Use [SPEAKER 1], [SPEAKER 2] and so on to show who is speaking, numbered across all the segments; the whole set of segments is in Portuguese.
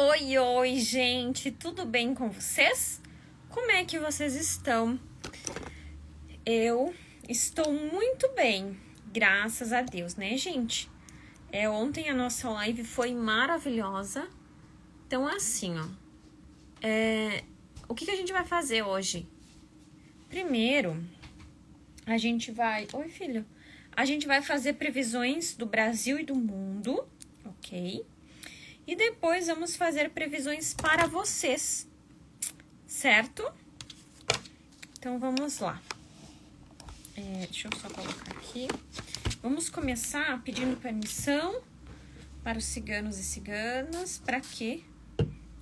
[SPEAKER 1] Oi, oi, gente, tudo bem com vocês? Como é que vocês estão? Eu estou muito bem, graças a Deus, né, gente? É, ontem a nossa live foi maravilhosa. Então, assim, ó. É, o que, que a gente vai fazer hoje? Primeiro, a gente vai. Oi, filho. A gente vai fazer previsões do Brasil e do mundo, ok? E depois vamos fazer previsões para vocês, certo? Então vamos lá. É, deixa eu só colocar aqui. Vamos começar pedindo permissão para os ciganos e ciganas para que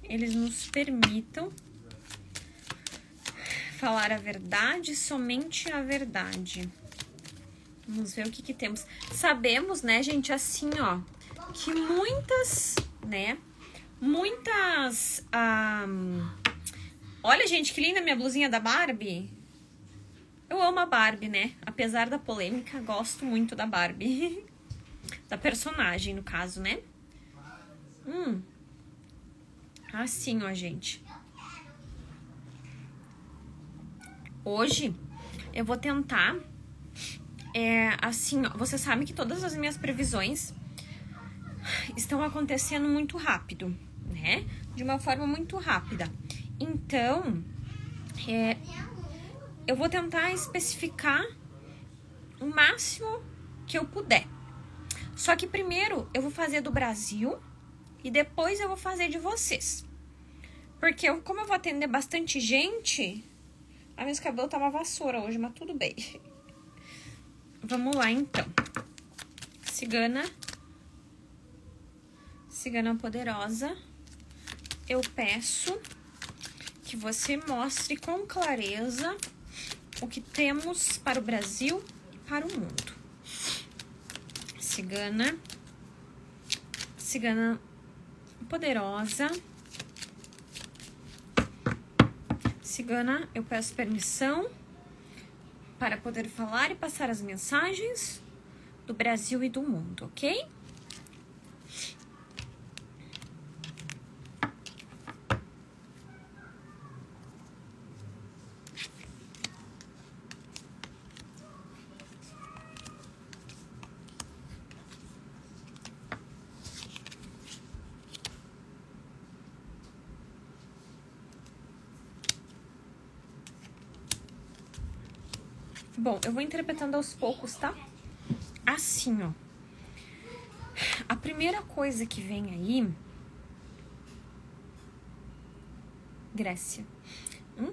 [SPEAKER 1] eles nos permitam falar a verdade, somente a verdade. Vamos ver o que, que temos. Sabemos, né, gente, assim, ó, que muitas, né, muitas. Um... Olha, gente, que linda minha blusinha da Barbie. Eu amo a Barbie, né? Apesar da polêmica, gosto muito da Barbie. da personagem, no caso, né? Hum. Assim, ó, gente. Hoje eu vou tentar. É, assim, ó, você sabe que todas as minhas previsões estão acontecendo muito rápido, né? De uma forma muito rápida. Então, é, eu vou tentar especificar o máximo que eu puder. Só que primeiro eu vou fazer do Brasil e depois eu vou fazer de vocês. Porque eu, como eu vou atender bastante gente, a minha cabelo tá uma vassoura hoje, mas tudo bem. Vamos lá então. Cigana. Cigana poderosa. Eu peço que você mostre com clareza o que temos para o Brasil e para o mundo. Cigana, cigana poderosa. Cigana, eu peço permissão para poder falar e passar as mensagens do Brasil e do mundo, ok? Bom, eu vou interpretando aos poucos, tá? Assim, ó. A primeira coisa que vem aí. Grécia. Hum?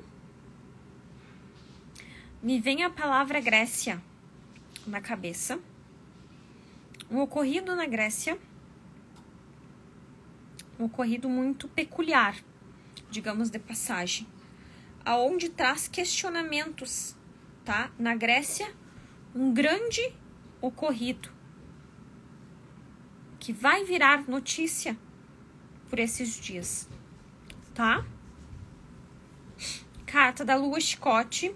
[SPEAKER 1] Me vem a palavra Grécia na cabeça. Um ocorrido na Grécia. Um ocorrido muito peculiar, digamos de passagem, aonde traz questionamentos tá? Na Grécia, um grande ocorrido que vai virar notícia por esses dias, tá? Carta da Lua Chicote,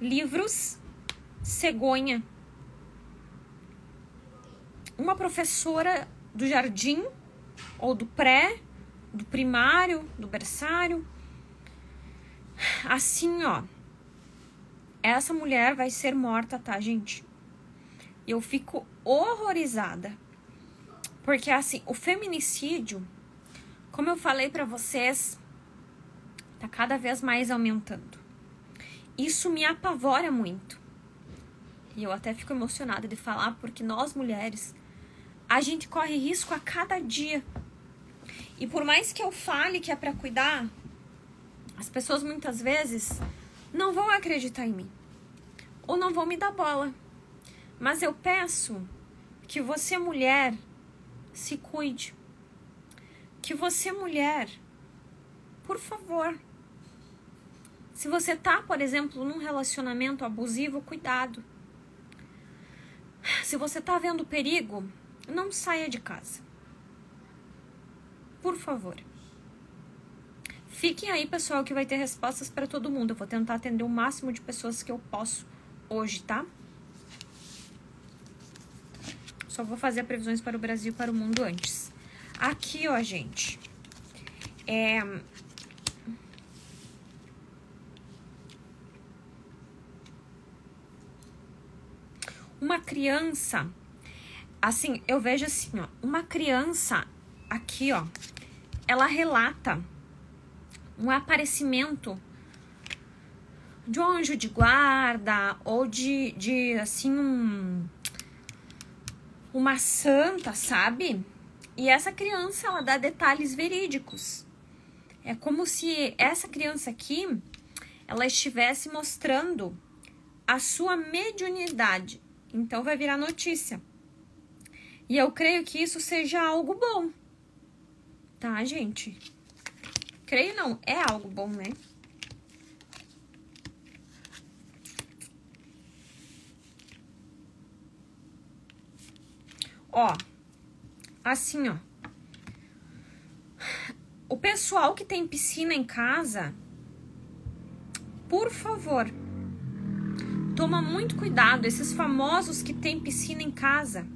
[SPEAKER 1] livros, cegonha. Uma professora do jardim ou do pré, do primário, do berçário. Assim, ó, essa mulher vai ser morta, tá, gente? Eu fico horrorizada. Porque assim, o feminicídio, como eu falei para vocês, tá cada vez mais aumentando. Isso me apavora muito. E eu até fico emocionada de falar porque nós mulheres a gente corre risco a cada dia. E por mais que eu fale que é para cuidar, as pessoas muitas vezes não vão acreditar em mim ou não vão me dar bola. Mas eu peço que você, mulher, se cuide. Que você, mulher, por favor. Se você tá, por exemplo, num relacionamento abusivo, cuidado. Se você tá vendo perigo, não saia de casa. Por favor. Fiquem aí, pessoal, que vai ter respostas para todo mundo. Eu vou tentar atender o máximo de pessoas que eu posso hoje, tá? Só vou fazer previsões para o Brasil e para o mundo antes. Aqui, ó, gente. É, uma criança, assim, eu vejo assim, ó, uma criança aqui, ó, ela relata um aparecimento de um anjo de guarda ou de, de assim, um, uma santa, sabe? E essa criança, ela dá detalhes verídicos. É como se essa criança aqui, ela estivesse mostrando a sua mediunidade. Então vai virar notícia. E eu creio que isso seja algo bom. Tá, gente? Creio não, é algo bom, né? Ó, assim, ó. O pessoal que tem piscina em casa, por favor, toma muito cuidado. Esses famosos que tem piscina em casa.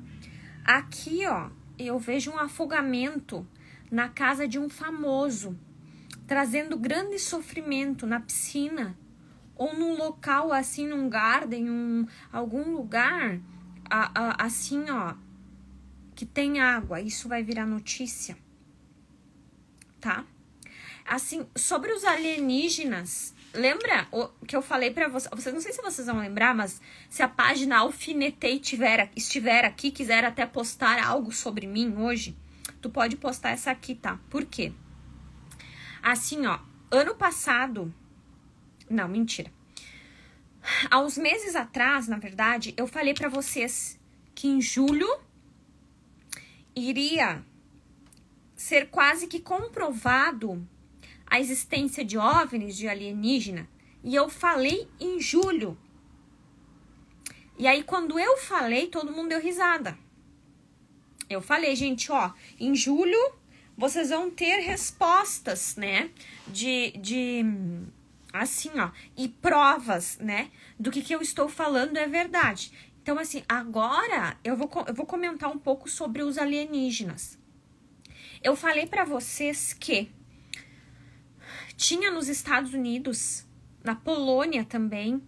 [SPEAKER 1] Aqui, ó, eu vejo um afogamento na casa de um famoso, trazendo grande sofrimento na piscina ou num local assim, num garden, um, algum lugar a, a, assim, ó, que tem água, isso vai virar notícia, tá? Assim, sobre os alienígenas, lembra o que eu falei para vocês? Vocês não sei se vocês vão lembrar, mas se a página Alfinetei tiver, estiver aqui, quiser até postar algo sobre mim hoje, tu pode postar essa aqui, tá? Por quê? Assim, ó, ano passado, não, mentira. Há uns meses atrás, na verdade, eu falei para vocês que em julho iria ser quase que comprovado a existência de OVNIs, de alienígena. E eu falei em julho. E aí, quando eu falei, todo mundo deu risada. Eu falei, gente, ó, em julho vocês vão ter respostas, né? De, de assim, ó, e provas, né? Do que, que eu estou falando é verdade. Então, assim, agora eu vou, eu vou comentar um pouco sobre os alienígenas. Eu falei para vocês que tinha nos Estados Unidos, na Polônia também,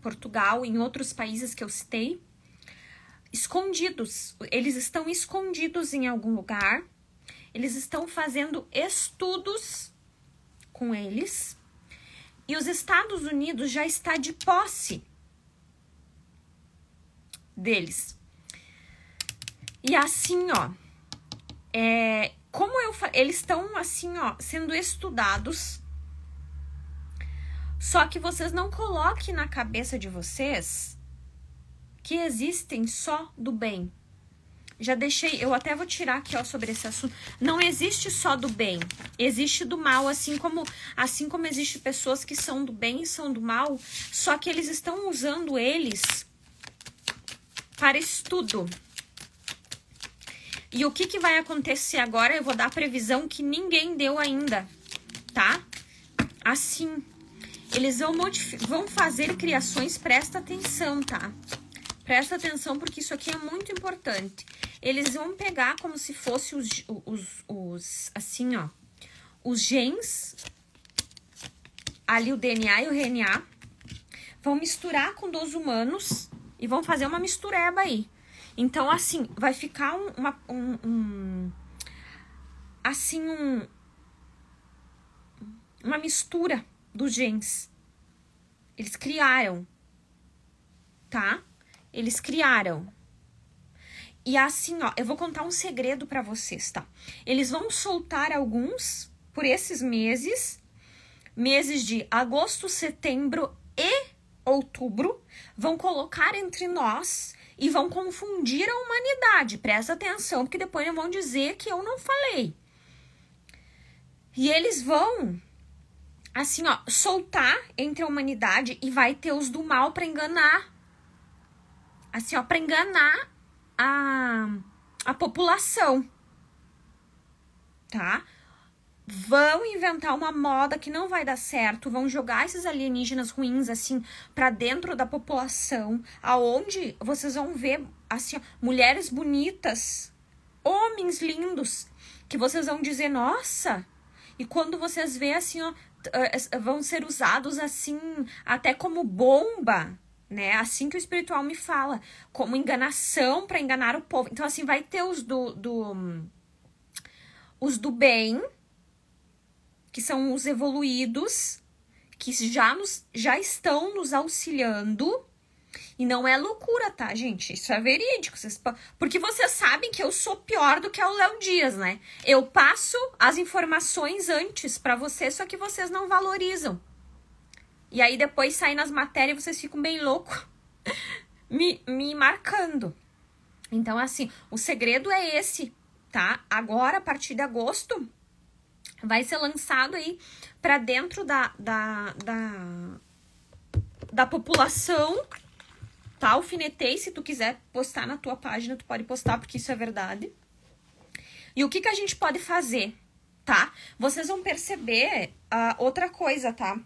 [SPEAKER 1] Portugal, em outros países que eu citei, escondidos. Eles estão escondidos em algum lugar. Eles estão fazendo estudos com eles. E os Estados Unidos já está de posse deles. E assim, ó, é, como eu eles estão assim, ó, sendo estudados. Só que vocês não coloquem na cabeça de vocês que existem só do bem. Já deixei, eu até vou tirar aqui, ó, sobre esse assunto. Não existe só do bem, existe do mal, assim como assim como existe pessoas que são do bem e são do mal, só que eles estão usando eles para estudo. E o que, que vai acontecer agora? Eu vou dar a previsão que ninguém deu ainda, tá? Assim, eles vão, vão fazer criações, presta atenção, tá? Presta atenção porque isso aqui é muito importante. Eles vão pegar como se fosse os, os, os assim, ó, os genes, ali o DNA e o RNA, vão misturar com dos humanos e vão fazer uma mistureba aí. Então, assim, vai ficar um, uma, um, um assim, um, uma mistura dos genes. Eles criaram, tá? Eles criaram. E assim, ó, eu vou contar um segredo para vocês, tá? Eles vão soltar alguns por esses meses, meses de agosto, setembro e outubro, vão colocar entre nós e vão confundir a humanidade. Presta atenção, porque depois vão dizer que eu não falei. E eles vão, assim, ó, soltar entre a humanidade e vai ter os do mal para enganar. Assim, ó, para enganar a, a população. Tá? Vão inventar uma moda que não vai dar certo, vão jogar esses alienígenas ruins assim para dentro da população, aonde vocês vão ver assim, mulheres bonitas, homens lindos, que vocês vão dizer, nossa, E quando vocês vê assim, ó, vão ser usados assim, até como bomba, né? Assim que o espiritual me fala, como enganação para enganar o povo. Então, assim, vai ter os do, do os do bem, que são os evoluídos, que já, nos, já estão nos auxiliando. E não é loucura, tá, gente? Isso é verídico. Vocês, porque vocês sabem que eu sou pior do que o Léo Dias, né? Eu passo as informações antes para vocês, só que vocês não valorizam. E aí depois sai nas matérias e vocês ficam bem loucos me, me marcando. Então, assim, o segredo é esse, tá? Agora, a partir de agosto, vai ser lançado aí para dentro da, da, da, da população, tá? Alfinetei, se tu quiser postar na tua página, tu pode postar, porque isso é verdade. E o que, que a gente pode fazer, tá? Vocês vão perceber uh, outra coisa, tá?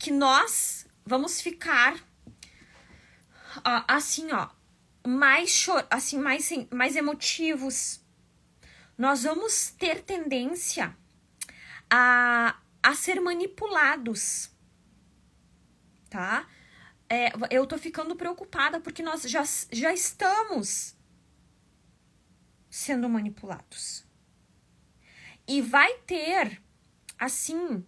[SPEAKER 1] que nós vamos ficar ó, assim, ó, mais assim, mais mais emotivos. Nós vamos ter tendência a, a ser manipulados, tá? É, eu tô ficando preocupada porque nós já, já estamos sendo manipulados. E vai ter, assim,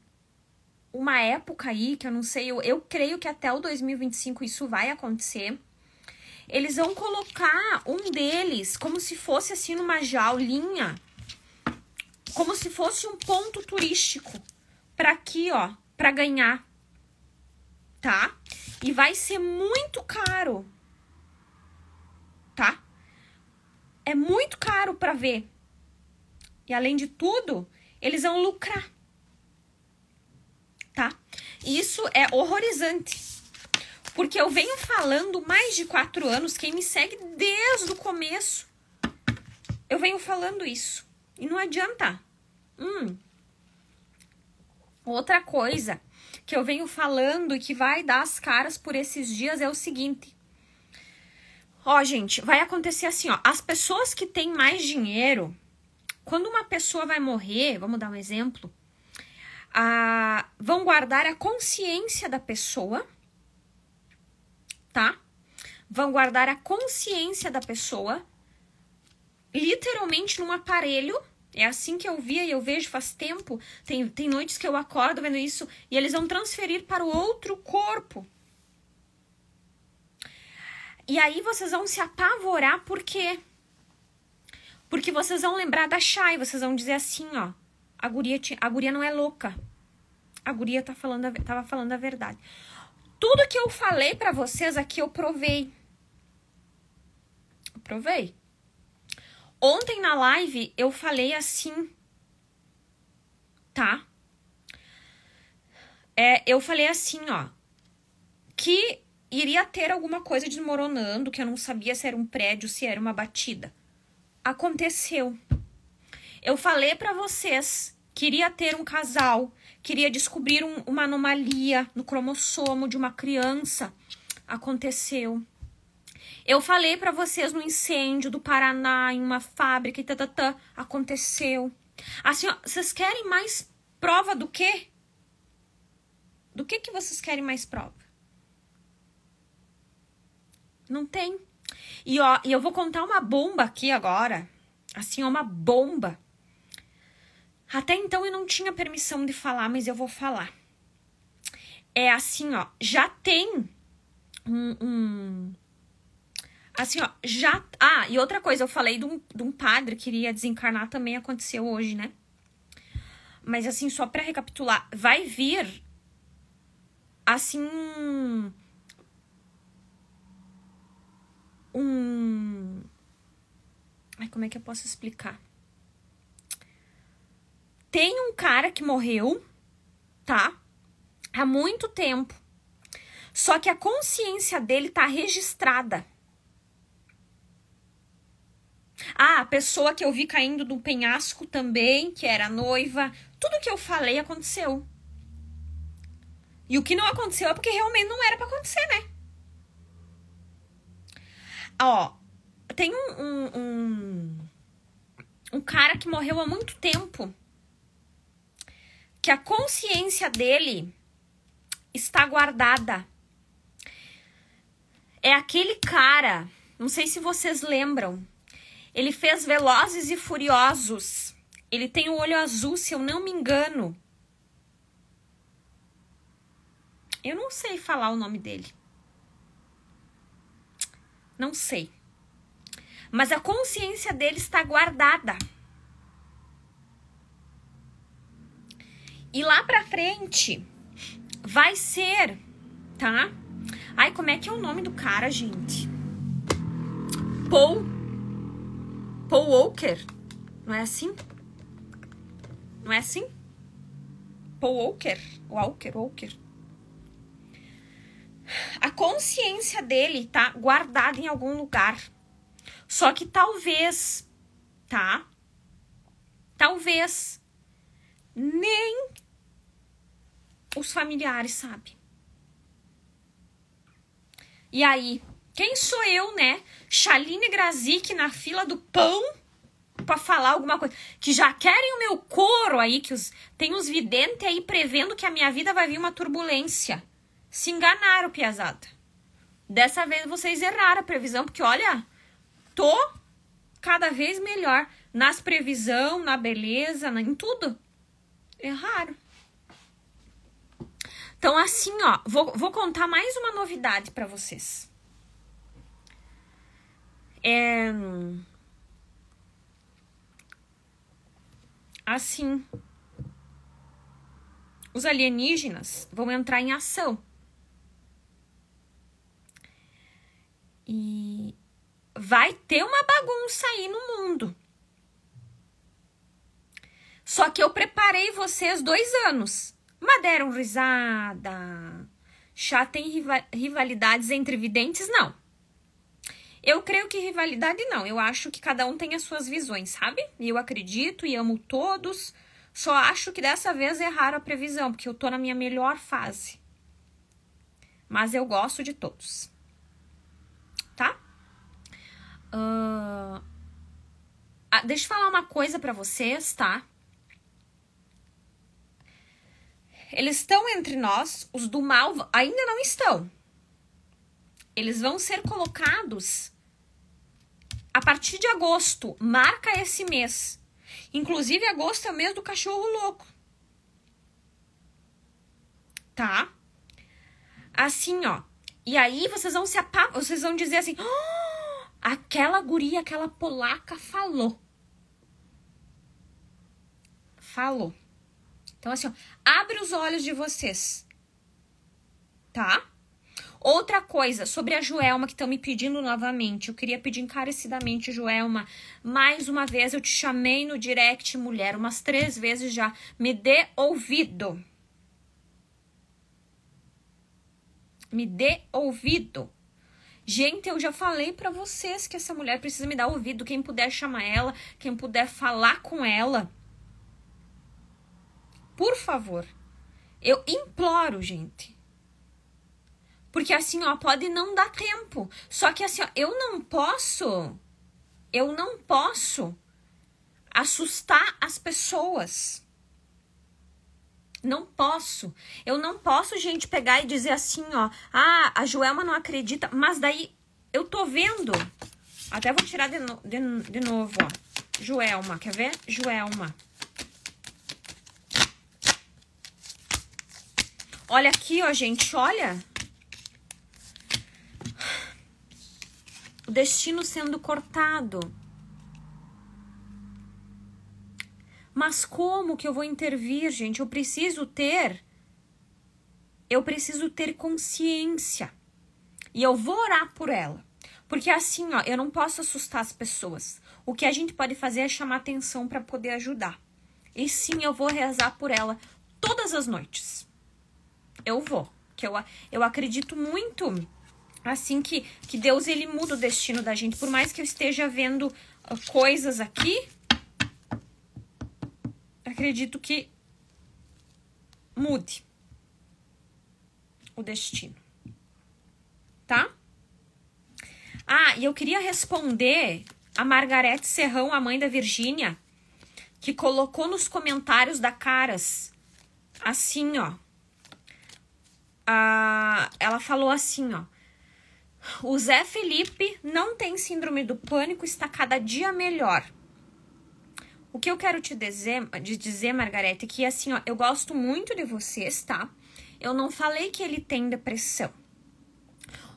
[SPEAKER 1] uma época aí, que eu não sei, eu, eu creio que até o 2025 isso vai acontecer. Eles vão colocar um deles como se fosse assim numa jaulinha, como se fosse um ponto turístico para aqui, ó, para ganhar. Tá? E vai ser muito caro. Tá? É muito caro para ver. E além de tudo, eles vão lucrar tá? Isso é horrorizante. Porque eu venho falando mais de quatro anos, quem me segue desde o começo, eu venho falando isso. E não adianta. Hum. Outra coisa que eu venho falando e que vai dar as caras por esses dias é o seguinte. Ó, gente, vai acontecer assim, ó. As pessoas que têm mais dinheiro, quando uma pessoa vai morrer, vamos dar um exemplo, a, vão guardar a consciência da pessoa, tá? Vão guardar a consciência da pessoa, literalmente num aparelho. É assim que eu via e eu vejo faz tempo. Tem, tem noites que eu acordo vendo isso e eles vão transferir para o outro corpo. E aí vocês vão se apavorar, por quê? Porque vocês vão lembrar da Shai, vocês vão dizer assim, ó. A guria, a guria não é louca. A guria tá falando a, tava falando a verdade. Tudo que eu falei para vocês aqui eu provei. Eu provei. Ontem na live eu falei assim, tá? É, eu falei assim, ó, que iria ter alguma coisa desmoronando, que eu não sabia se era um prédio, se era uma batida. Aconteceu. Eu falei para vocês queria ter um casal, queria descobrir um, uma anomalia no cromossomo de uma criança. Aconteceu. Eu falei para vocês no incêndio do Paraná, em uma fábrica e tatatã. Aconteceu. Assim, ó, vocês querem mais prova do quê? Do que que vocês querem mais prova? Não tem. E ó, e eu vou contar uma bomba aqui agora. Assim, uma bomba até então eu não tinha permissão de falar, mas eu vou falar. É assim, ó, já tem um, um assim, ó, já. Ah, e outra coisa, eu falei de um, de um padre que iria desencarnar também aconteceu hoje, né? Mas assim, só para recapitular, vai vir assim um Ai, como é que eu posso explicar? Tem um cara que morreu, tá? Há muito tempo. Só que a consciência dele tá registrada. Ah, a pessoa que eu vi caindo do penhasco também, que era noiva. Tudo que eu falei aconteceu. E o que não aconteceu é porque realmente não era para acontecer, né? Ó, tem um, um, um, um cara que morreu há muito tempo que a consciência dele está guardada. É aquele cara, não sei se vocês lembram, ele fez Velozes e Furiosos. Ele tem o olho azul, se eu não me engano. Eu não sei falar o nome dele. Não sei. Mas a consciência dele está guardada. E lá pra frente vai ser, tá? Ai, como é que é o nome do cara, gente? Paul. Paul Walker. Não é assim? Não é assim? Paul Walker. Walker, Walker. A consciência dele tá guardada em algum lugar. Só que talvez, tá? Talvez nem os familiares sabem. E aí, quem sou eu, né? Chaline Grazik na fila do pão para falar alguma coisa. Que já querem o meu couro aí, que os, tem uns videntes aí prevendo que a minha vida vai vir uma turbulência. Se enganaram, piazada. Dessa vez vocês erraram a previsão, porque olha, tô cada vez melhor nas previsão, na beleza, em tudo. Erraram. Então, assim, ó, vou, vou contar mais uma novidade para vocês. É. Assim. Os alienígenas vão entrar em ação. E vai ter uma bagunça aí no mundo. Só que eu preparei vocês dois anos. Mas deram risada. Já tem rivalidades entre videntes? Não. Eu creio que rivalidade não. Eu acho que cada um tem as suas visões, sabe? E eu acredito e amo todos. Só acho que dessa vez erraram a previsão, porque eu tô na minha melhor fase. Mas eu gosto de todos tá? Uh, ah, deixa eu falar uma coisa para vocês, tá? Eles estão entre nós, os do mal ainda não estão. Eles vão ser colocados a partir de agosto. Marca esse mês. Inclusive, agosto é o mês do cachorro louco. Tá? Assim, ó. E aí vocês vão se apa... vocês vão dizer assim: oh, aquela guria, aquela polaca falou. Falou. Então, assim, ó, abre os olhos de vocês. Tá? Outra coisa, sobre a Joelma que estão me pedindo novamente. Eu queria pedir encarecidamente, Joelma. Mais uma vez eu te chamei no direct, mulher, umas três vezes já. Me dê ouvido. Me dê ouvido. Gente, eu já falei para vocês que essa mulher precisa me dar ouvido. Quem puder chamar ela, quem puder falar com ela. Por favor. Eu imploro, gente. Porque assim, ó, pode não dar tempo. Só que assim, ó, eu não posso. Eu não posso assustar as pessoas. Não posso. Eu não posso, gente, pegar e dizer assim, ó. Ah, a Joelma não acredita. Mas daí eu tô vendo. Até vou tirar de, no, de, de novo, ó. Joelma, quer ver? Joelma. Olha aqui, ó, gente, olha. Destino sendo cortado. Mas como que eu vou intervir, gente? Eu preciso ter. Eu preciso ter consciência. E eu vou orar por ela. Porque assim, ó, eu não posso assustar as pessoas. O que a gente pode fazer é chamar atenção para poder ajudar. E sim, eu vou rezar por ela todas as noites. Eu vou. Que eu, eu acredito muito assim que, que Deus ele muda o destino da gente. Por mais que eu esteja vendo uh, coisas aqui, acredito que mude o destino. Tá? Ah, e eu queria responder a Margarete Serrão, a mãe da Virgínia, que colocou nos comentários da Caras assim, ó. Ah, ela falou assim, ó. O Zé Felipe não tem síndrome do pânico, está cada dia melhor. O que eu quero te dizer, de dizer, Margarete, é que assim, ó, eu gosto muito de vocês, tá? Eu não falei que ele tem depressão.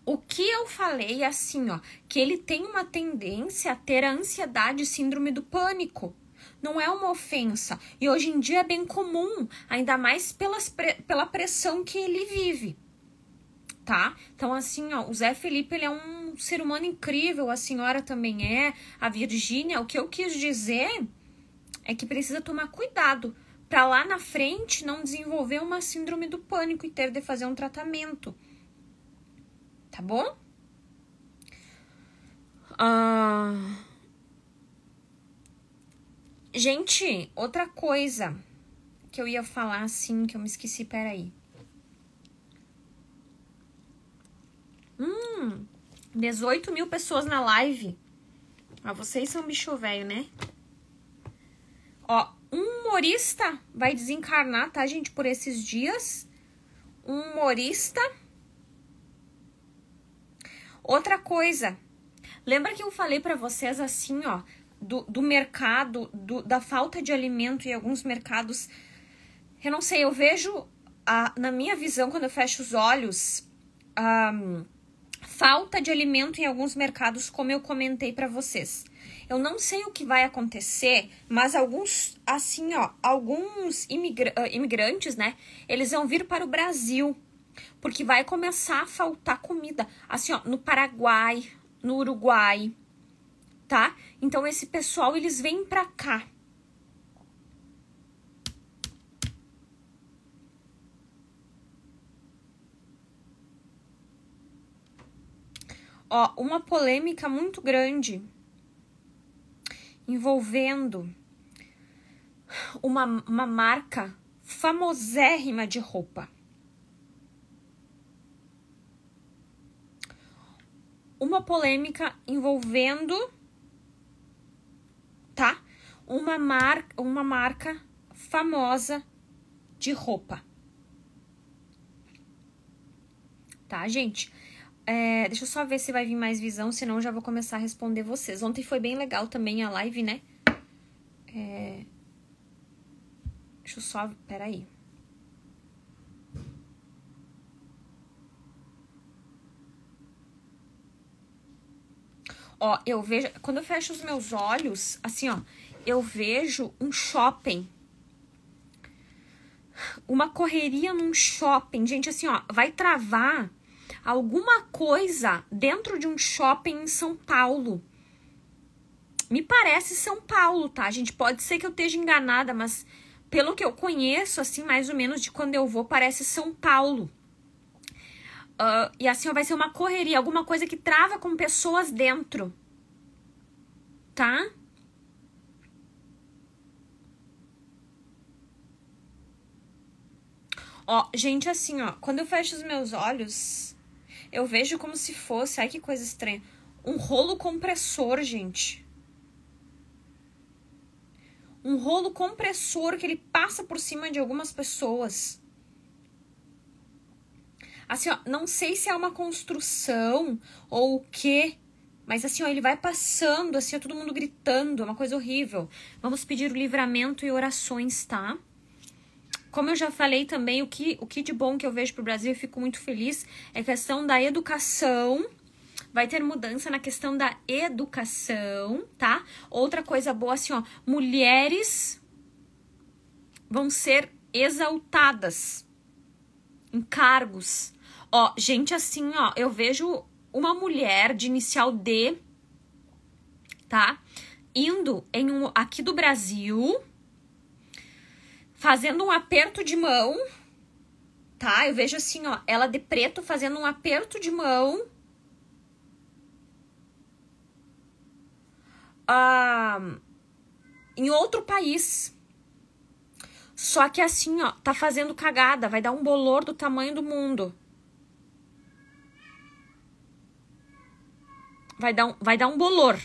[SPEAKER 1] O que eu falei é assim, ó, que ele tem uma tendência a ter a ansiedade e síndrome do pânico. Não é uma ofensa. E hoje em dia é bem comum, ainda mais pelas, pela pressão que ele vive. Tá? Então, assim, ó, o Zé Felipe ele é um ser humano incrível, a senhora também é, a Virgínia. O que eu quis dizer é que precisa tomar cuidado para lá na frente não desenvolver uma síndrome do pânico e ter de fazer um tratamento tá bom? Ah... Gente, outra coisa que eu ia falar assim, que eu me esqueci, peraí. Hum, 18 mil pessoas na live. Ah, vocês são bicho velho, né? Ó, um humorista vai desencarnar, tá, gente, por esses dias. Um humorista Outra coisa, lembra que eu falei para vocês assim, ó, do, do mercado, do, da falta de alimento em alguns mercados. Eu não sei, eu vejo a, na minha visão, quando eu fecho os olhos, um, falta de alimento em alguns mercados, como eu comentei para vocês. Eu não sei o que vai acontecer, mas alguns, assim, ó, alguns imigra ah, imigrantes, né, eles vão vir para o Brasil porque vai começar a faltar comida. Assim, ó, no Paraguai, no Uruguai, tá? Então esse pessoal eles vêm pra cá. Ó, uma polêmica muito grande envolvendo uma, uma marca famosérrima de roupa. uma polêmica envolvendo tá? Uma marca, uma marca famosa de roupa. Tá, gente? É, deixa eu só ver se vai vir mais visão, senão eu já vou começar a responder vocês. Ontem foi bem legal também a live, né? É, deixa eu só. Peraí. Ó, eu vejo. Quando eu fecho os meus olhos, assim, ó, eu vejo um shopping. Uma correria num shopping. Gente, assim, ó, vai travar alguma coisa dentro de um shopping em São Paulo. Me parece São Paulo, tá? Gente, pode ser que eu esteja enganada, mas pelo que eu conheço, assim, mais ou menos de quando eu vou, parece São Paulo. Uh, e assim ó, vai ser uma correria, alguma coisa que trava com pessoas dentro. Tá? Ó, gente, assim, ó, quando eu fecho os meus olhos, eu vejo como se fosse, ai que coisa estranha, um rolo compressor, gente. Um rolo compressor que ele passa por cima de algumas pessoas. Assim, ó, não sei se é uma construção ou o quê, mas assim, ó, ele vai passando, assim, ó, todo mundo gritando, é uma coisa horrível. Vamos pedir o livramento e orações, tá? Como eu já falei também, o que, o que de bom que eu vejo pro Brasil e fico muito feliz é a questão da educação. Vai ter mudança na questão da educação, tá? Outra coisa boa, assim, ó, mulheres vão ser exaltadas em cargos Ó, gente, assim, ó, eu vejo uma mulher de inicial D, tá? Indo em um aqui do Brasil, fazendo um aperto de mão, tá? Eu vejo assim, ó, ela de preto fazendo um aperto de mão. Uh, em outro país. Só que assim, ó, tá fazendo cagada, vai dar um bolor do tamanho do mundo. vai dar um, vai dar um bolor.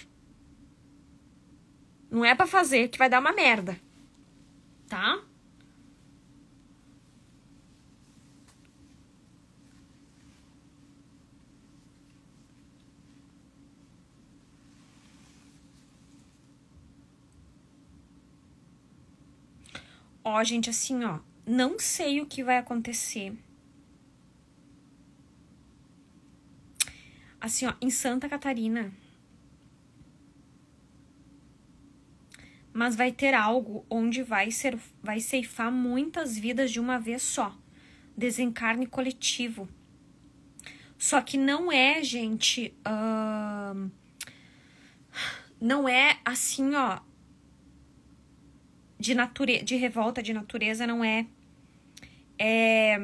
[SPEAKER 1] Não é para fazer, que vai dar uma merda. Tá? Ó, gente, assim, ó. Não sei o que vai acontecer. Assim, ó, em Santa Catarina. Mas vai ter algo onde vai ser vai ceifar muitas vidas de uma vez só. Desencarne coletivo. Só que não é, gente. Uh, não é assim, ó. De, nature, de revolta de natureza, não é. É.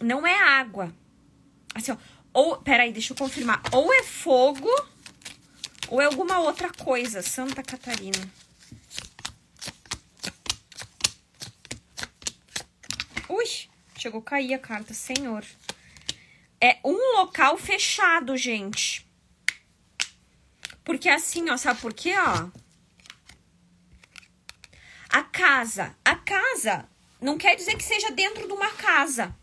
[SPEAKER 1] Não é água. Assim, ó. Ou, peraí, deixa eu confirmar. Ou é fogo, ou é alguma outra coisa. Santa Catarina. Ui, chegou a cair a carta, senhor. É um local fechado, gente. Porque assim, ó, sabe por quê, ó? A casa, a casa não quer dizer que seja dentro de uma casa.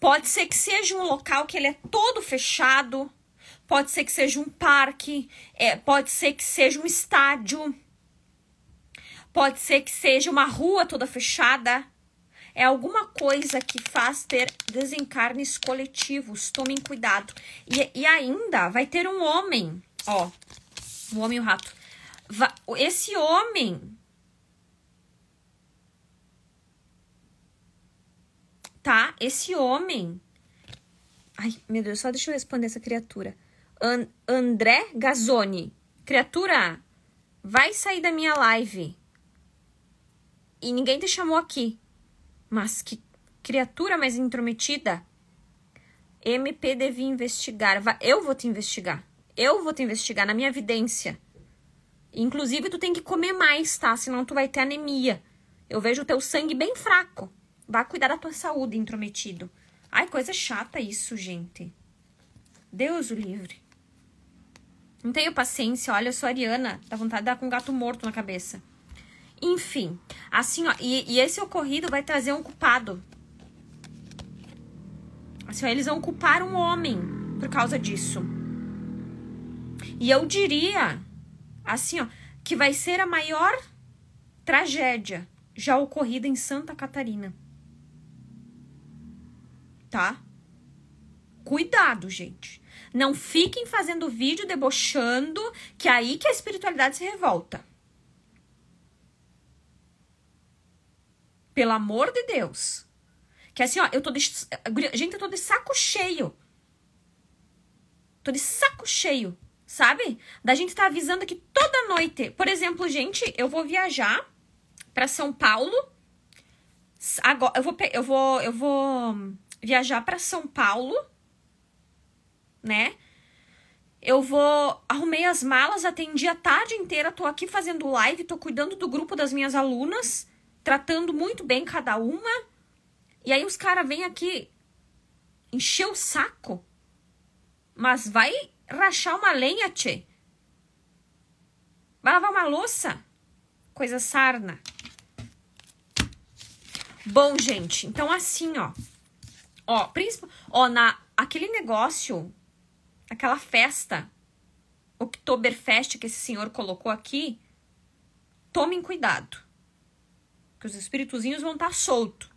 [SPEAKER 1] Pode ser que seja um local que ele é todo fechado, pode ser que seja um parque, é, pode ser que seja um estádio, pode ser que seja uma rua toda fechada. É alguma coisa que faz ter desencarnes coletivos. Tomem cuidado. E, e ainda vai ter um homem, ó, o homem e o rato. Esse homem tá? Esse homem. Ai, meu Deus, só deixa eu responder essa criatura. An André Gazzoni. Criatura, vai sair da minha live. E ninguém te chamou aqui. Mas que criatura mais intrometida. MP devia investigar. Eu vou te investigar. Eu vou te investigar na minha evidência. Inclusive, tu tem que comer mais, tá? Senão tu vai ter anemia. Eu vejo o teu sangue bem fraco. Vá cuidar da tua saúde, intrometido. Ai, coisa chata isso, gente. Deus o livre. Não tenho paciência. Olha, eu sou Ariana. Dá vontade de dar com um gato morto na cabeça. Enfim, assim, ó. E, e esse ocorrido vai trazer um culpado. Assim, ó, eles vão culpar um homem por causa disso. E eu diria, assim, ó, que vai ser a maior tragédia já ocorrida em Santa Catarina tá? Cuidado, gente. Não fiquem fazendo vídeo debochando, que é aí que a espiritualidade se revolta. Pelo amor de Deus. Que assim, ó, eu tô de. Gente, eu tô de saco cheio. Tô de saco cheio, sabe? Da gente tá avisando aqui toda noite. Por exemplo, gente, eu vou viajar para São Paulo. Agora, eu vou, eu vou, eu vou viajar para São Paulo, né? Eu vou. Arrumei as malas, atendi a tarde inteira, tô aqui fazendo live, tô cuidando do grupo das minhas alunas, tratando muito bem cada uma. E aí os caras vêm aqui encher o saco. Mas vai rachar uma lenha, tchê. Vai lavar uma louça. Coisa sarna. Bom, gente, então assim, ó. Ó, principal, ó, na aquele negócio, aquela festa, Oktoberfest que esse senhor colocou aqui, tomem cuidado. Que os espíritozinhos vão estar tá solto,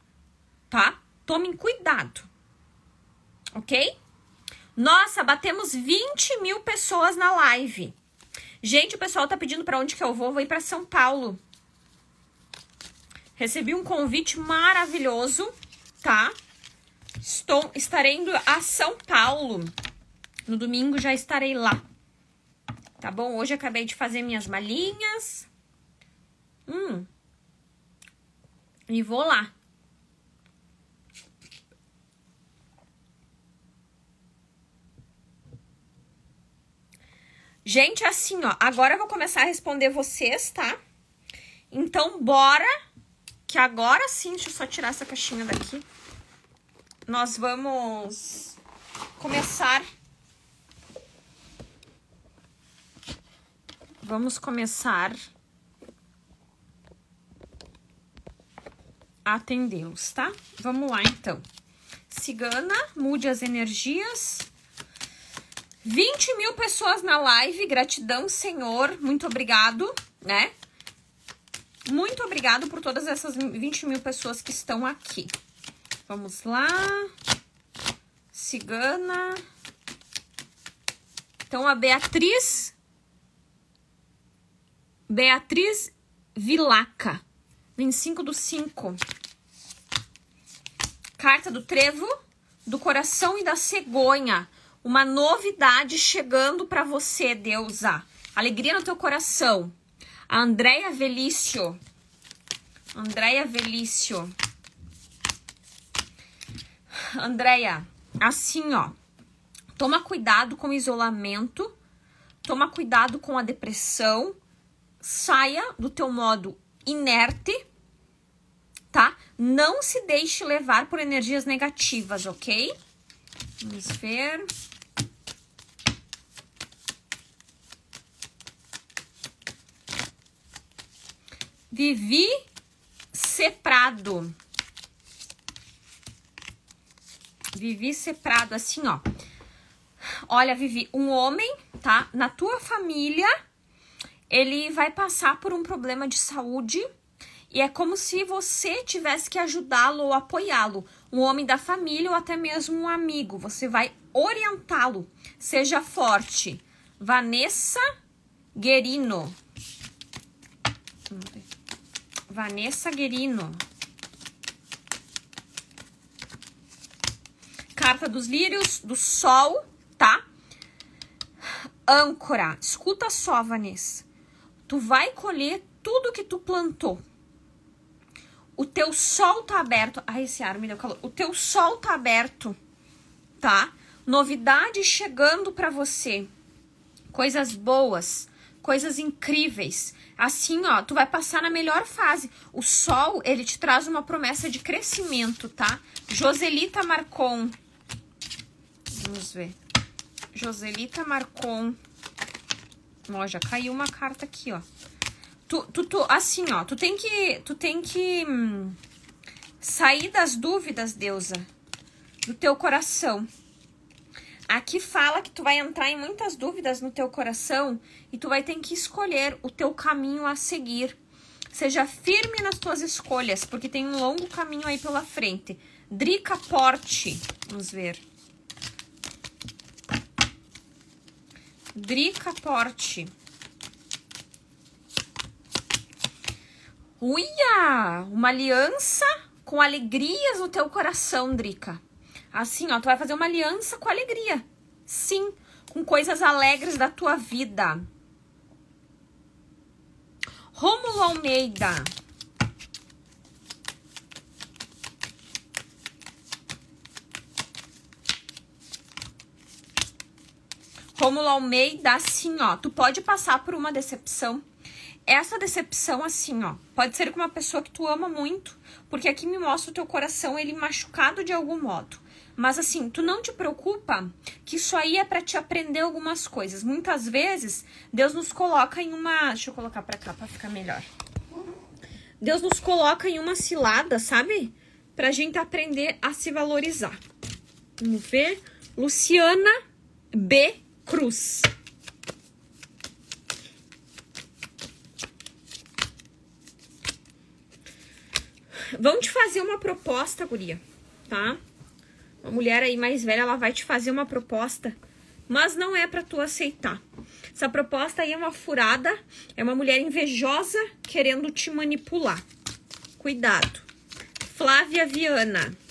[SPEAKER 1] tá? Tomem cuidado. Ok? Nossa, batemos 20 mil pessoas na live. Gente, o pessoal tá pedindo para onde que eu vou. Vou ir para São Paulo. Recebi um convite maravilhoso, tá? Estou, estarei indo a São Paulo. No domingo já estarei lá. Tá bom? Hoje acabei de fazer minhas malinhas. Hum. E vou lá. Gente, assim, ó, agora eu vou começar a responder vocês, tá? Então, bora, que agora sim, deixa eu só tirar essa caixinha daqui nós vamos começar. Vamos começar a atendê-los, tá? Vamos lá então. Cigana, mude as energias. 20 mil pessoas na live, gratidão, Senhor, muito obrigado, né? Muito obrigado por todas essas 20 mil pessoas que estão aqui. Vamos lá. Cigana. Então, a Beatriz. Beatriz Vilaca. 25 do 5. Carta do Trevo, do Coração e da Cegonha. Uma novidade chegando para você, deusa. Alegria no teu coração. A Andréia Velício. Andréia Velício. Andréia, assim, ó. Toma cuidado com o isolamento. Toma cuidado com a depressão. Saia do teu modo inerte, tá? Não se deixe levar por energias negativas, ok? Vamos ver. Vivi Seprado. Vivi Seprado, assim, ó. Olha, Vivi, um homem, tá? Na tua família, ele vai passar por um problema de saúde e é como se você tivesse que ajudá-lo ou apoiá-lo. Um homem da família ou até mesmo um amigo. Você vai orientá-lo. Seja forte. Vanessa Guerino. Vanessa Guerino. Carta dos lírios, do sol, tá? Âncora. Escuta só, Vanessa. Tu vai colher tudo que tu plantou. O teu sol tá aberto. Ai, esse ar me deu calor. O teu sol tá aberto, tá? Novidade chegando para você. Coisas boas, coisas incríveis. Assim, ó, tu vai passar na melhor fase. O sol, ele te traz uma promessa de crescimento, tá? Joselita Marcon. Vamos ver. Joselita Marcon. Ó, já caiu uma carta aqui, ó. Tu, tu, tu, assim, ó, tu tem que, tu tem que hum, sair das dúvidas, deusa, do teu coração. Aqui fala que tu vai entrar em muitas dúvidas no teu coração e tu vai ter que escolher o teu caminho a seguir. Seja firme nas tuas escolhas, porque tem um longo caminho aí pela frente. Drica Porte, vamos ver. Drica Porte. Uia! Uma aliança com alegrias no teu coração, Drica. Assim, ó, tu vai fazer uma aliança com alegria. Sim, com coisas alegres da tua vida. Rômulo Almeida. Rômulo Almeida, assim, ó, tu pode passar por uma decepção. Essa decepção, assim, ó, pode ser com uma pessoa que tu ama muito, porque aqui me mostra o teu coração ele machucado de algum modo. Mas assim, tu não te preocupa que isso aí é para te aprender algumas coisas. Muitas vezes Deus nos coloca em uma, deixa eu colocar para cá para ficar melhor. Deus nos coloca em uma cilada, sabe? Pra gente aprender a se valorizar. Vamos ver. Luciana B. Cruz. Vão te fazer uma proposta, guria, tá? Uma mulher aí mais velha, ela vai te fazer uma proposta, mas não é para tu aceitar. Essa proposta aí é uma furada, é uma mulher invejosa querendo te manipular. Cuidado. Flávia Viana.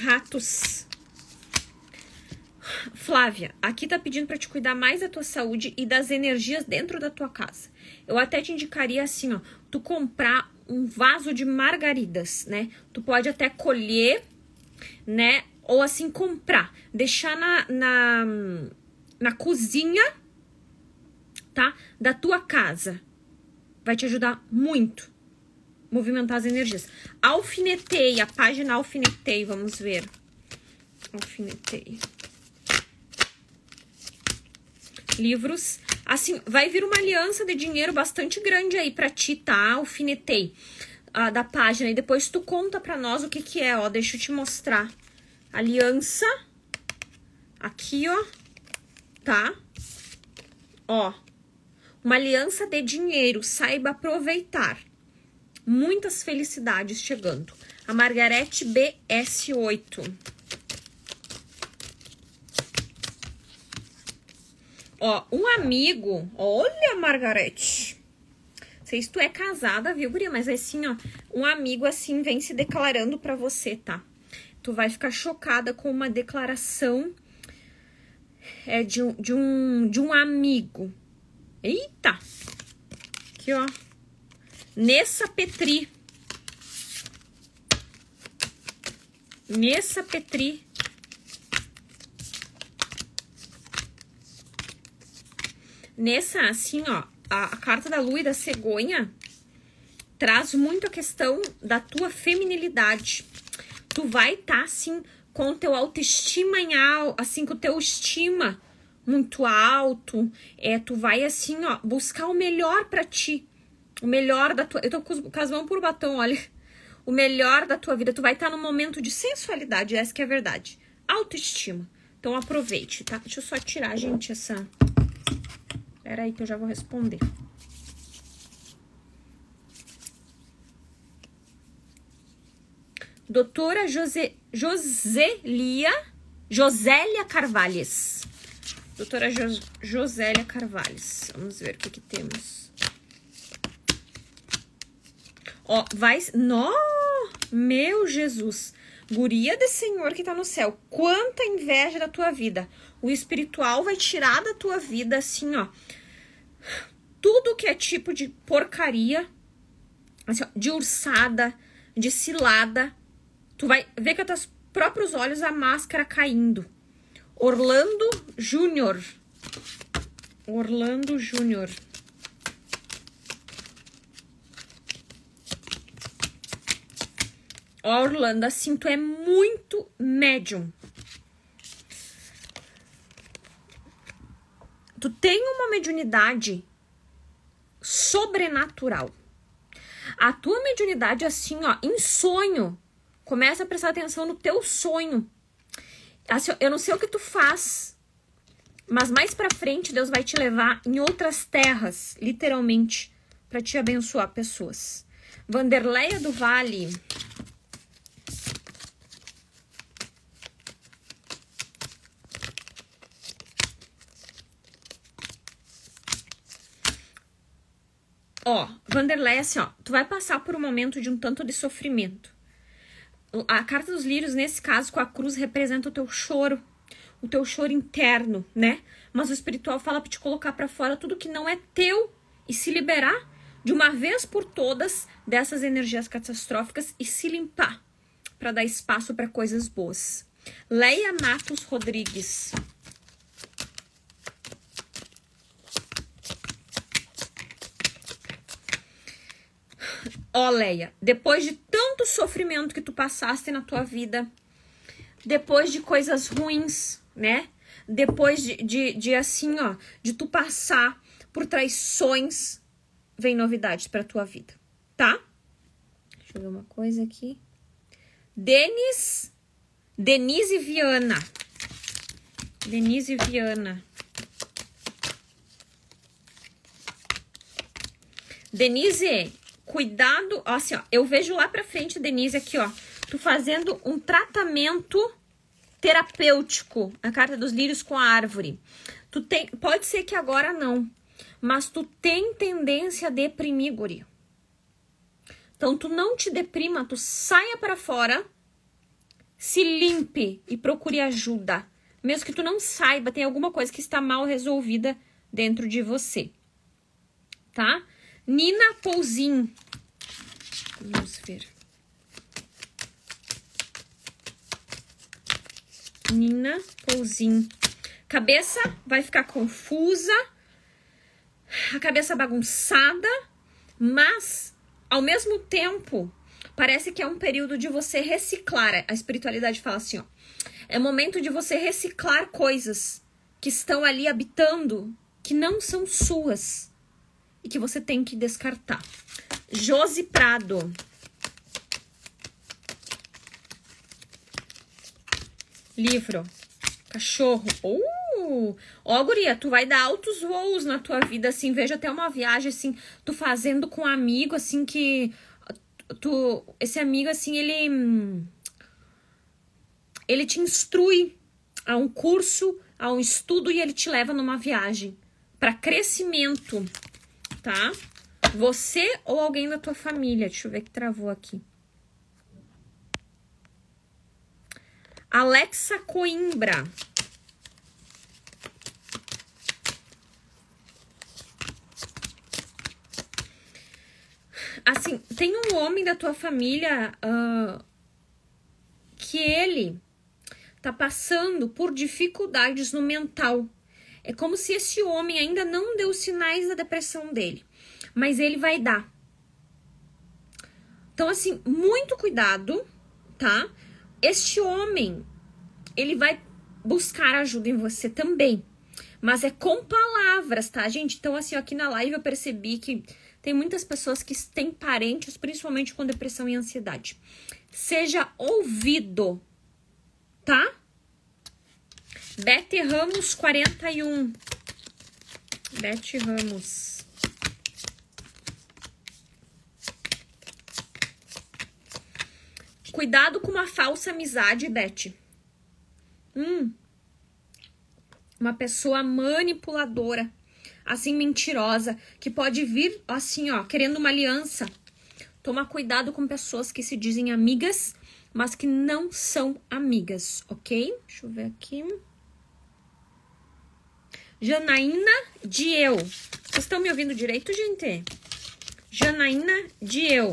[SPEAKER 1] Ratos. Flávia, aqui tá pedindo para te cuidar mais da tua saúde e das energias dentro da tua casa. Eu até te indicaria assim, ó, tu comprar um vaso de margaridas, né? Tu pode até colher, né? Ou assim comprar, deixar na, na, na cozinha, tá? Da tua casa. Vai te ajudar muito. Movimentar as energias. Alfinetei, a página alfinetei, vamos ver. Alfinetei. Livros Assim, vai vir uma aliança de dinheiro bastante grande aí pra ti, tá? Alfinetei uh, da página. E depois tu conta pra nós o que que é, ó. Deixa eu te mostrar. Aliança. Aqui, ó. Tá? Ó. uma aliança de dinheiro, saiba aproveitar. Muitas felicidades chegando. A Margarete BS8. Ó, um amigo, olha, Margarete. Sei se tu é casada, viu, Guria? Mas assim, ó, um amigo assim vem se declarando para você, tá? Tu vai ficar chocada com uma declaração é de um, de um, de um amigo. Eita! Aqui, ó. Nessa Petri. Nessa Petri. Nessa, assim, ó, a, a carta da lua e da cegonha traz muito a questão da tua feminilidade. Tu vai estar, tá, assim, com o teu autoestima em alto, assim, com o teu estima muito alto. É, tu vai, assim, ó, buscar o melhor para ti. O melhor da tua... Eu tô com as mãos por batom, olha. O melhor da tua vida. Tu vai estar tá num momento de sensualidade, essa que é a verdade. Autoestima. Então aproveite, tá? Deixa eu só tirar, gente, essa Espera aí que eu já vou responder. Doutora José, Josélia, Josélia Carvalhes. Doutora jo, Josélia Carvalhes. Vamos ver o que, que temos. Ó, vai. Nó! Meu Jesus! Guria de Senhor que tá no céu. Quanta inveja da tua vida. O espiritual vai tirar da tua vida, assim, ó tudo que é tipo de porcaria, assim, ó, de ursada, de cilada, tu vai ver com teus próprios olhos a máscara caindo. Orlando Júnior. Orlando Júnior. Orlando, assim, tu é muito médium. tu tem uma mediunidade sobrenatural. A tua mediunidade, assim, ó, em sonho, começa a prestar atenção no teu sonho. Assim, eu não sei o que tu faz, mas mais pra frente Deus vai te levar em outras terras, literalmente, para te abençoar pessoas. Vanderleia do Vale. Ó, Vanderlei, assim, ó, tu vai passar por um momento de um tanto de sofrimento. A carta dos lírios, nesse caso, com a cruz, representa o teu choro, o teu choro interno, né? Mas o espiritual fala para te colocar para fora tudo que não é teu e se liberar de uma vez por todas dessas energias catastróficas e se limpar para dar espaço para coisas boas. Leia Matos Rodrigues. Ó, Leia, depois de tanto sofrimento que tu passaste na tua vida, depois de coisas ruins, né? Depois de, de, de assim, ó, de tu passar por traições, vem novidades pra tua vida, tá? Deixa eu ver uma coisa aqui. Denis, Denise Viana. Denise Viana. Denise, cuidado, assim, ó, eu vejo lá pra frente, Denise, aqui, ó, tu fazendo um tratamento terapêutico, a carta dos lírios com a árvore. Tu tem, pode ser que agora não, mas tu tem tendência a deprimir, guri. Então tu não te deprima, tu saia para fora, se limpe e procure ajuda. Mesmo que tu não saiba, tem alguma coisa que está mal resolvida dentro de você. Tá? Nina Pouzin. Vamos ver. Nina Pouzin. Cabeça vai ficar confusa, a cabeça bagunçada, mas ao mesmo tempo parece que é um período de você reciclar. A espiritualidade fala assim, ó. É momento de você reciclar coisas que estão ali habitando que não são suas e que você tem que descartar. Josi Prado. Livro. Cachorro. Uh! Ó, guria, tu vai dar altos voos na tua vida, assim. Veja até uma viagem, assim, tu fazendo com um amigo, assim, que... Tu, esse amigo, assim, ele... Ele te instrui a um curso, a um estudo e ele te leva numa viagem. para crescimento, tá? Você ou alguém da tua família. Deixa eu ver que travou aqui. Alexa Coimbra. Assim, tem um homem da tua família uh, que ele tá passando por dificuldades no mental. É como se esse homem ainda não deu sinais da depressão dele, mas ele vai dar. Então, assim, muito cuidado, tá? Este homem, ele vai buscar ajuda em você também. Mas é com palavras, tá, gente? Então, assim, aqui na live eu percebi que tem muitas pessoas que têm parentes, principalmente com depressão e ansiedade. Seja ouvido, tá? Beth Ramos 41. Beth Ramos. Cuidado com uma falsa amizade, Beth. Hum. Uma pessoa manipuladora, assim mentirosa, que pode vir assim, ó, querendo uma aliança. Toma cuidado com pessoas que se dizem amigas, mas que não são amigas, ok? Deixa eu ver aqui. Janaína Dieu. Vocês estão me ouvindo direito, gente? Janaína Dieu.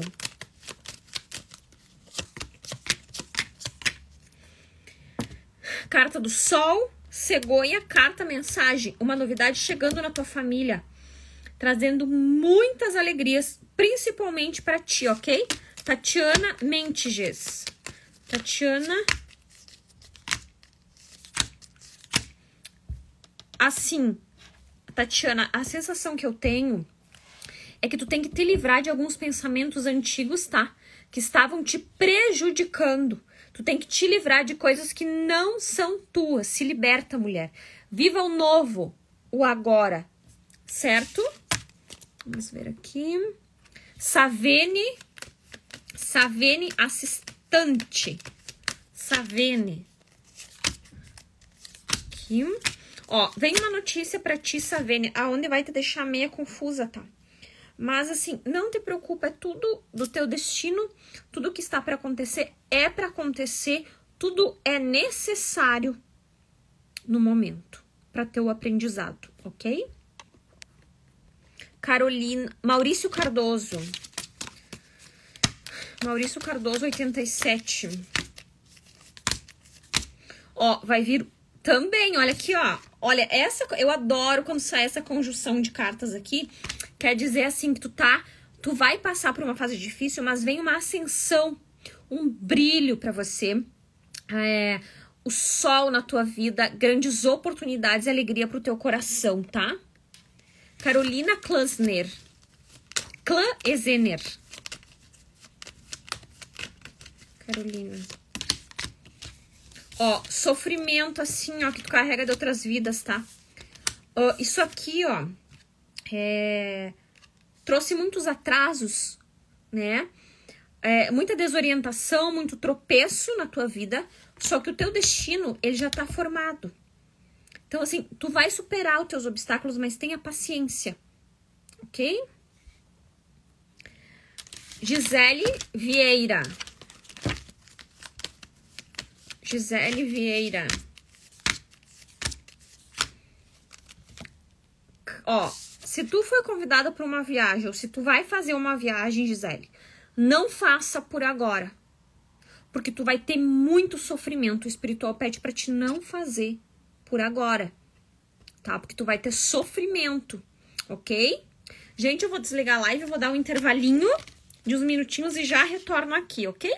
[SPEAKER 1] Carta do Sol, cegonha, carta, mensagem. Uma novidade chegando na tua família. Trazendo muitas alegrias, principalmente para ti, ok? Tatiana Mentiges. Tatiana. Assim, Tatiana, a sensação que eu tenho é que tu tem que te livrar de alguns pensamentos antigos, tá? Que estavam te prejudicando. Tu tem que te livrar de coisas que não são tuas. Se liberta, mulher. Viva o novo, o agora. Certo? Vamos ver aqui. Savene. Savene assistente. Savene. Aqui. Ó, vem uma notícia pra ti, Savene, aonde vai te deixar meia confusa, tá? Mas assim, não te preocupa, é tudo do teu destino, tudo que está para acontecer é para acontecer, tudo é necessário no momento para ter o aprendizado, ok? Carolina, Maurício Cardoso. Maurício Cardoso 87. Ó, vai vir também, olha aqui, ó. Olha, essa eu adoro quando sai essa conjunção de cartas aqui, Quer dizer assim que tu tá, tu vai passar por uma fase difícil, mas vem uma ascensão, um brilho para você. É, o sol na tua vida, grandes oportunidades e alegria pro teu coração, tá? Carolina Klansner. Ezener. Carolina. Ó, sofrimento assim, ó, que tu carrega de outras vidas, tá? Uh, isso aqui, ó, é, trouxe muitos atrasos, né? É, muita desorientação, muito tropeço na tua vida, só que o teu destino, ele já tá formado. Então, assim, tu vai superar os teus obstáculos, mas tenha paciência, ok? Gisele Vieira. Gisele Vieira. Ó, se tu foi convidada para uma viagem ou se tu vai fazer uma viagem, Gisele, não faça por agora. Porque tu vai ter muito sofrimento. O espiritual pede para te não fazer por agora. Tá? Porque tu vai ter sofrimento, ok? Gente, eu vou desligar a live, vou dar um intervalinho de uns minutinhos e já retorno aqui, ok?